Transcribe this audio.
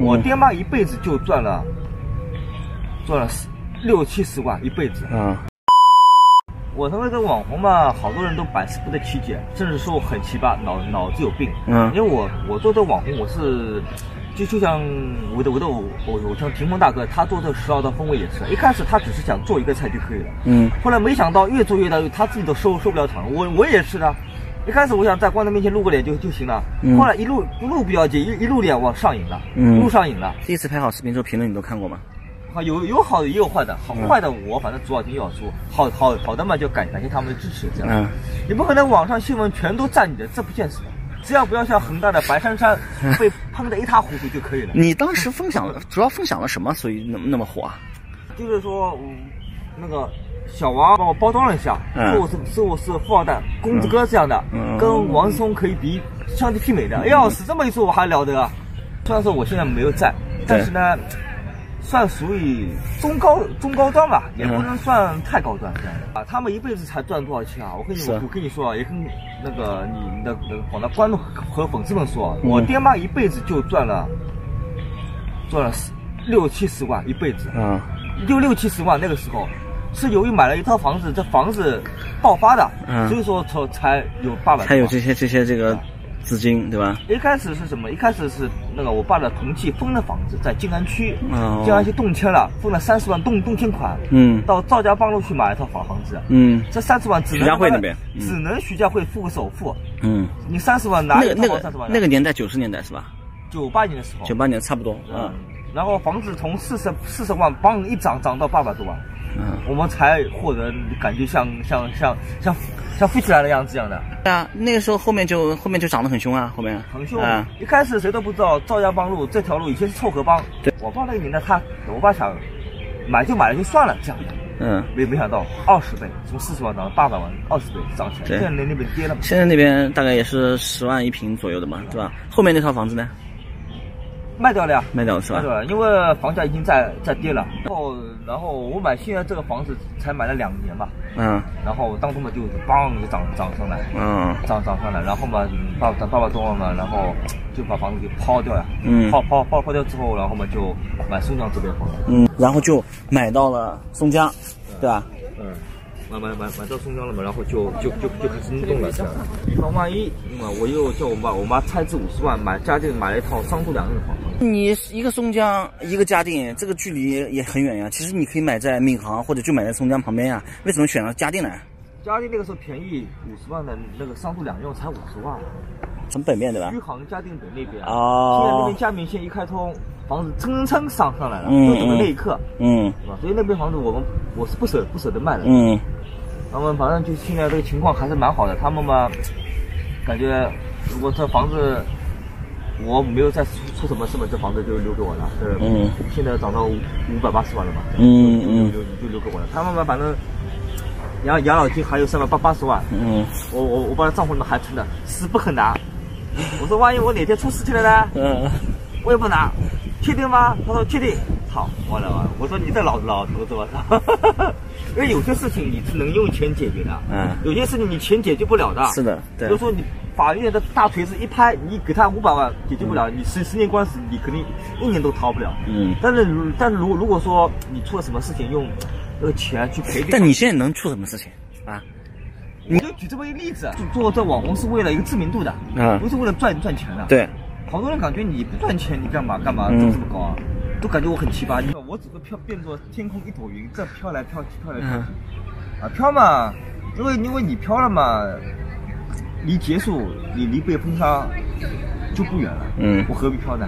我爹妈一辈子就赚了赚了六七十万一辈子。嗯。我他妈这个网红嘛，好多人都百思不得其解，甚至说我很奇葩，脑脑子有病。嗯。因为我我做这网红，我是就就像我的我的我我我像霆锋大哥，他做这个十二道风味也是一开始他只是想做一个菜就可以了。嗯。后来没想到越做越大，他自己都收收不了场。我我也是的。一开始我想在观众面前露个脸就就行了，后来一露不露不要紧，一一露脸我上瘾了，露上瘾了。第一次拍好视频之后，评论你都看过吗？啊，有有好的也有坏的，好坏的我反正主要听要说，好好好的嘛就感感谢他们的支持，这样。嗯。你不可能网上新闻全都赞你的，这不现实的。只要不要像恒大的白珊珊 被喷得一塌糊涂就可以了。你当时分享了，主要分享了什么？所以那么那么火啊？就是说，嗯那个。小王帮我包装了一下，说我是说我是富二代公子哥这样的，跟王思聪可以比相提媲美的。哎呀，是这么一说，我还了得啊。虽然说我现在没有在，但是呢，算属于中高中高端吧，也不能算太高端这样的啊。他们一辈子才赚多少钱啊？我跟你我跟你说啊，也跟那个你的那广大观众和粉丝们说，我爹妈一辈子就赚了赚了十六七十万一辈子，嗯，六六七十万那个时候。是由于买了一套房子，这房子爆发的，所以说才才有八百，才有这些这些这个资金，对吧？一开始是什么？一开始是那个我爸的同济分的房子，在静安区，静安区动迁了，分了三十万动动迁款，嗯，到赵家浜路去买一套房房子，嗯，这三十万只能徐家汇那边，只能徐家汇付个首付，嗯，你三十万哪有那个三十万？那个年代九十年代是吧？九八年的时候，九八年差不多，嗯，然后房子从四十四十万，帮一涨涨到八百多万。嗯，我们才获得感觉像像像像像飞起来的样子一样的。对啊，那个时候后面就后面就涨得很凶啊，后面很凶啊。一开始谁都不知道赵家浜路这条路以前是臭河帮。对，我爸那个年代，他我爸想买就买了就算了这样的。嗯，没没想到二十倍，从四十万涨到八百万，二十倍涨起来。现在那那边跌了。现在那边大概也是十万一平左右的嘛，对吧？后面那套房子呢？卖掉了呀，卖掉了是吧？卖掉了，因为房价已经在在跌了。然后，然后我买现在这个房子才买了两年嘛。嗯。然后当中嘛就嘣就涨涨上来。嗯。涨涨上来，然后嘛八涨八百多了嘛，然后就把房子给抛掉了。嗯。抛抛抛抛掉之后，然后嘛就买松江这边房子。嗯。然后就买到了松江，对吧？嗯。买买买买到松江了嘛，然后就就就就开始动了，以防万一，那么我又叫我妈，我妈拆资五十万买嘉定买了一套商住两用房。你一个松江，一个嘉定，这个距离也很远呀。其实你可以买在闵行，或者就买在松江旁边呀。为什么选了嘉定呢？嘉定那个时候便宜五十万的那个商住两用才五十万，从北面对吧？余杭嘉定北那边啊，现在那边嘉闵线一开通，房子蹭蹭上上来了，就等那一刻，嗯，是吧？所以那边房子我们我是不舍不舍得卖的，嗯。他们反正就现在这个情况还是蛮好的，他们嘛，感觉如果这房子我没有再出出什么事嘛，这房子就留给我了。嗯。现在涨到五百八十万了嘛。嗯嗯。就就留给我了。他们嘛，反正养养老金还有三百八八十万。嗯。我我我把账户里面还存着，死不肯拿。我说万一我哪天出事情了呢？嗯。我也不拿，确定吗？他说确定。好，完了完了。我说你这老老头子，我操。因为有些事情你是能用钱解决的，嗯，有些事情你钱解决不了的。是的，比如说你法院的大锤子一拍，你给他五百万解决不了，你十十年官司你肯定一年都逃不了。嗯，但是但是如如果说你出了什么事情，用这个钱去赔，但你现在能出什么事情啊？你就举这么一个例子，做这网红是为了一个知名度的，嗯，不是为了赚赚钱的。对，好多人感觉你不赚钱，你干嘛干嘛挣这么高啊？都感觉我很奇葩，你说我只会飘，变作天空一朵云，这飘来飘去，飘来飘去，啊飘嘛，因为因为你飘了嘛，离结束，你离被封杀就不远了，嗯，我何必飘呢？